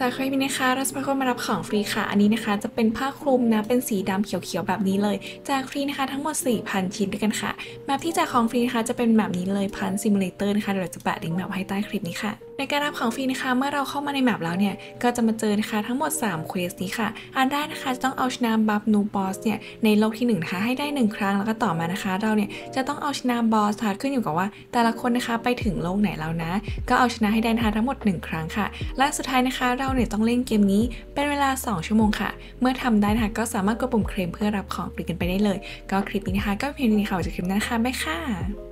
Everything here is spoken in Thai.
จากคลิปนี้นะคะเราจะพาคนมารับของฟรีค่ะ อันนี้นะคะจะเป็นผ้าคลุมนะ เป็นสีดำเขียวๆแบบนี้เลยแจกฟรีนะคะทั้งหมด 4,000 ชิ้นด้วยกันค่ะ map ที่แจกของฟรีนะคะจะเป็นแบบนี้เลย Punch Simulator นะคะ เดี๋ยวจะแปะลิงก์ map ให้ใต้คลิปนี้ค่ะ ในการรับของฟรีนะคะ เมื่อเราเข้ามาใน map แล้วเนี่ย ก็จะมาเจอนะคะทั้งหมด3 quest นี้ค่ะ อันแรกนะคะจะต้องเอาชนะ Buff Noob Boss เนี่ยในโลกที่1นะคะให้ได้ 1 ครั้งแล้วก็ต่อมานะคะ เราเนี่ยจะต้องเอาชนะบอสค่ะขึ้นอยู่กับว่า แต่ละคนนะคะไปถึงโลกไหนแล้วนะ ก็เอาชนะให้ได้นะคะทั้งหมด 1 ครั้งค่ะ และสุดท้ายนะคะเราเนี่ยต้องเล่นเกมนี้เป็นเวลา 2 ชั่วโมงค่ะ เมื่อทำได้นะคะก็สามารถกดปุ่มเคลมเพื่อรับของฟรีกันไปได้เลย ก็คลิปนี้นะคะก็เพียงเท่านี้ค่ะจอกันคลิปหน้นะคะบ๊ายค่ะ